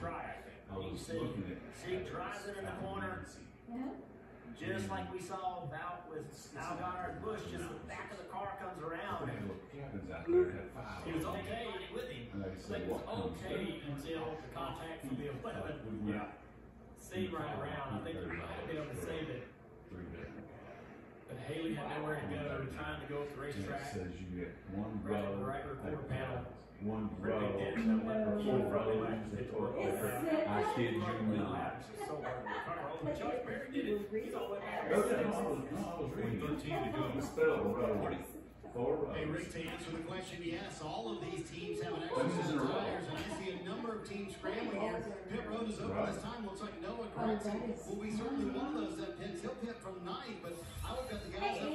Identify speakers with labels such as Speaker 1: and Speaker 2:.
Speaker 1: try, I think. You see, Sieg drives it in the corner,
Speaker 2: mm-hmm.
Speaker 1: just like we saw about with Allgaier and Busch, just the back of the car comes around. and
Speaker 3: Captains out there had five.
Speaker 1: He was okay with him.
Speaker 3: And
Speaker 1: But it was
Speaker 3: what comes
Speaker 1: okay until the contact from the eleven.
Speaker 3: Yeah.
Speaker 1: Sieg right around, I think you might have been able to say that,
Speaker 3: But different.
Speaker 1: that Haley had nowhere to go, trying to go with the racetrack.
Speaker 3: says you get one
Speaker 1: Right,
Speaker 3: row.
Speaker 1: right rear quarter panel.
Speaker 3: One
Speaker 1: Pretty
Speaker 3: row.
Speaker 1: big ditch that went from
Speaker 3: Four
Speaker 1: full front
Speaker 3: rows.
Speaker 1: left to toward the
Speaker 2: It's
Speaker 1: left.
Speaker 2: sick.
Speaker 3: I kid you
Speaker 1: Right where the
Speaker 3: not.
Speaker 1: lap is just so hard to control. But Josh Berry did it. He's all the way back.
Speaker 3: Yeah, no, I was, no, I was reading.
Speaker 4: Thirteen to go.
Speaker 3: Spell row. Four rows.
Speaker 4: Hey, Rick, to answer the question, yes, all of these teams have an
Speaker 3: This
Speaker 4: extra set of tires, and I see a number of teams scrambling here. Pit road is open
Speaker 3: Right.
Speaker 4: this time. Looks like Noah
Speaker 2: Oh, that
Speaker 4: Gretzi
Speaker 2: is-
Speaker 4: will be certainly one of those that pits. He'll pit from ninth, but I would bet the guys up